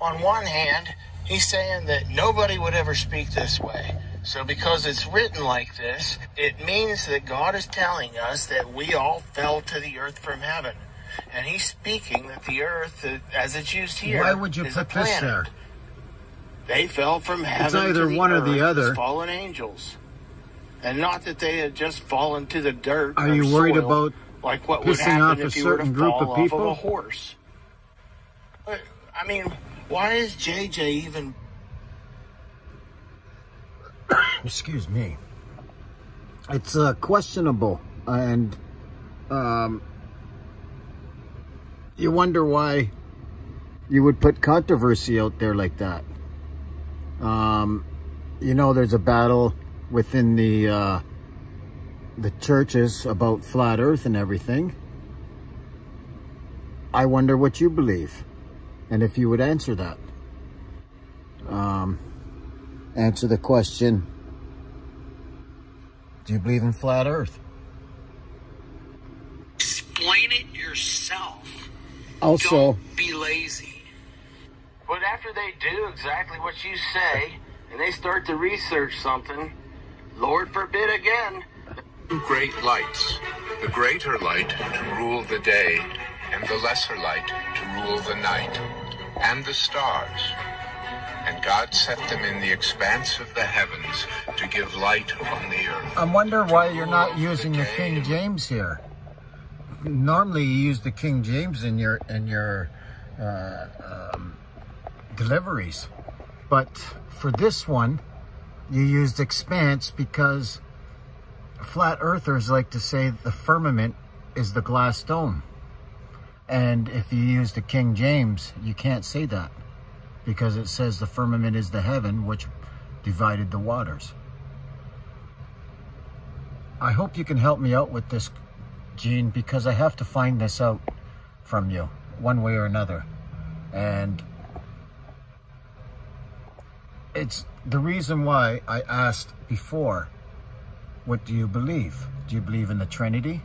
on one hand, he's saying that nobody would ever speak this way. So because it's written like this, it means that God is telling us that we all fell to the earth from heaven. And he's speaking that the earth, as it's used here, Why would you put this there? They fell from heaven It's either one or the other. fallen angels. And not that they had just fallen to the dirt. Are you worried about like what would pissing happen off a if you were to certain group fall of off people? of a horse? I mean, why is JJ even excuse me. It's uh, questionable and um, you wonder why you would put controversy out there like that. Um, you know there's a battle within the uh, the churches about flat earth and everything. I wonder what you believe and if you would answer that um, answer the question do you believe in flat earth explain it yourself? also Don't be lazy. But after they do exactly what you say, and they start to research something, Lord forbid again, Two great lights. The greater light to rule the day, and the lesser light to rule the night, and the stars. And God set them in the expanse of the heavens to give light on the earth. I wonder why you're not using the King James here. Normally, you use the King James in your in your uh, um, deliveries, but for this one, you used expanse because flat earthers like to say the firmament is the glass dome, and if you use the King James, you can't say that because it says the firmament is the heaven which divided the waters. I hope you can help me out with this, Gene, because I have to find this out from you one way or another. And it's the reason why I asked before, what do you believe? Do you believe in the Trinity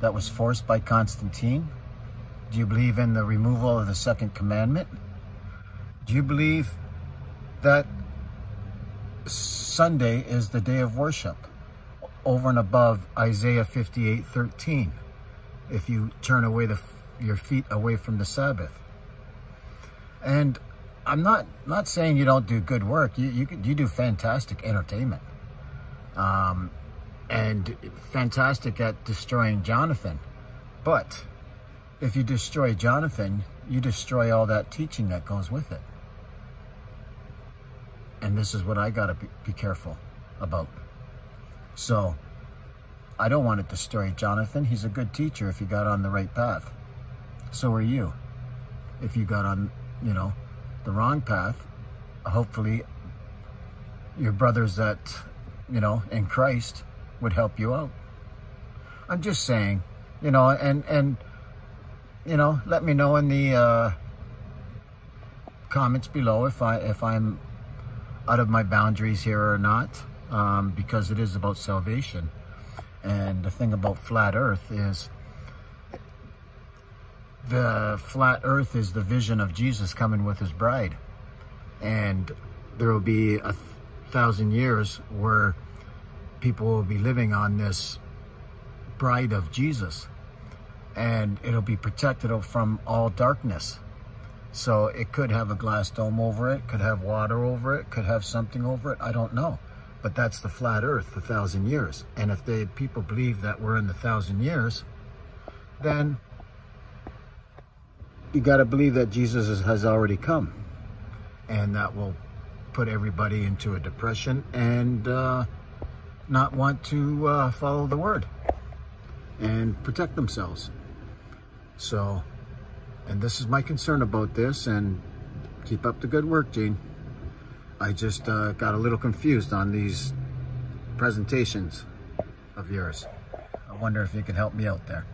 that was forced by Constantine? Do you believe in the removal of the second commandment? Do you believe that Sunday is the day of worship? over and above Isaiah 58, 13. If you turn away the, your feet away from the Sabbath. And I'm not, not saying you don't do good work. You, you, you do fantastic entertainment. Um, and fantastic at destroying Jonathan. But if you destroy Jonathan, you destroy all that teaching that goes with it. And this is what I got to be, be careful about. So, I don't want to destroy Jonathan. He's a good teacher if he got on the right path. So are you. If you got on, you know, the wrong path, hopefully your brothers that, you know, in Christ would help you out. I'm just saying, you know, and, and, you know, let me know in the uh, comments below if I, if I'm out of my boundaries here or not um, because it is about salvation. And the thing about flat earth is the flat earth is the vision of Jesus coming with his bride. And there will be a thousand years where people will be living on this bride of Jesus. And it'll be protected from all darkness. So it could have a glass dome over it, could have water over it, could have something over it. I don't know. But that's the flat earth, the thousand years. And if they people believe that we're in the thousand years, then you got to believe that Jesus has already come. And that will put everybody into a depression and uh, not want to uh, follow the word and protect themselves. So, and this is my concern about this and keep up the good work, Gene. I just uh, got a little confused on these presentations of yours. I wonder if you can help me out there.